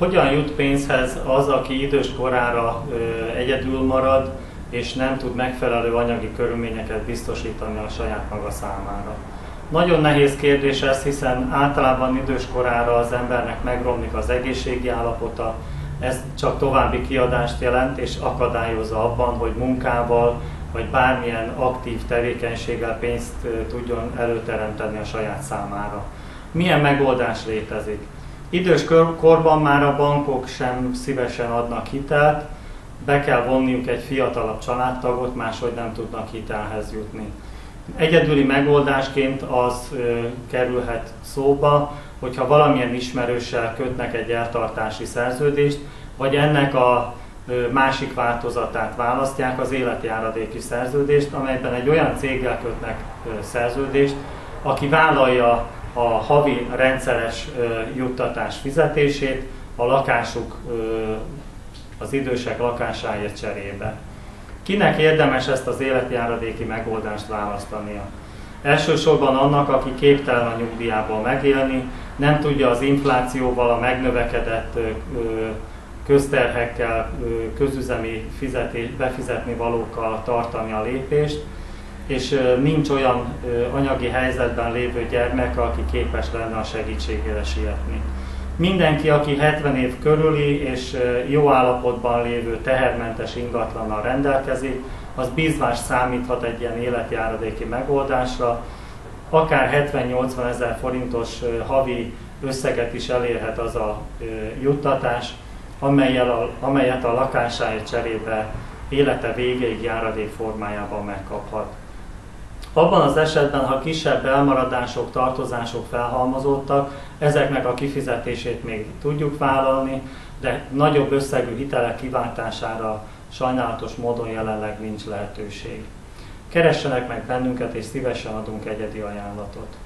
hogyan jut pénzhez az, aki idős korára egyedül marad, és nem tud megfelelő anyagi körülményeket biztosítani a saját maga számára. Nagyon nehéz kérdés ez, hiszen általában idős korára az embernek megromlik az egészségi állapota, ez csak további kiadást jelent, és akadályozza abban, hogy munkával vagy bármilyen aktív tevékenységgel pénzt tudjon előteremteni a saját számára. Milyen megoldás létezik? Idős korban már a bankok sem szívesen adnak hitelt, be kell vonniuk egy fiatalabb családtagot, máshogy nem tudnak hitelhez jutni. Egyedüli megoldásként az ö, kerülhet szóba, hogyha valamilyen ismerőssel kötnek egy eltartási szerződést, vagy ennek a másik változatát választják, az életjáradéki szerződést, amelyben egy olyan céggel kötnek szerződést, aki vállalja a havi rendszeres juttatás fizetését a lakásuk, az idősek lakásáért cserébe. Kinek érdemes ezt az életjáradéki megoldást választania? Elsősorban annak, aki képtelen a nyugdíjából megélni, nem tudja az inflációval, a megnövekedett közterhekkel, közüzemi fizetés, befizetni valókkal tartani a lépést, és nincs olyan anyagi helyzetben lévő gyermek, aki képes lenne a segítségére sietni. Mindenki, aki 70 év körüli és jó állapotban lévő tehermentes ingatlannal rendelkezik, az bízvás számíthat egy ilyen életjáradéki megoldásra, akár 70-80 ezer forintos havi összeget is elérhet az a juttatás, amelyet a lakásáért cserébe élete végéig járadék formájában megkaphat. Abban az esetben, ha kisebb elmaradások, tartozások felhalmozódtak, ezeknek a kifizetését még tudjuk vállalni, de nagyobb összegű hitelek kiváltására sajnálatos módon jelenleg nincs lehetőség. Keressenek meg bennünket, és szívesen adunk egyedi ajánlatot.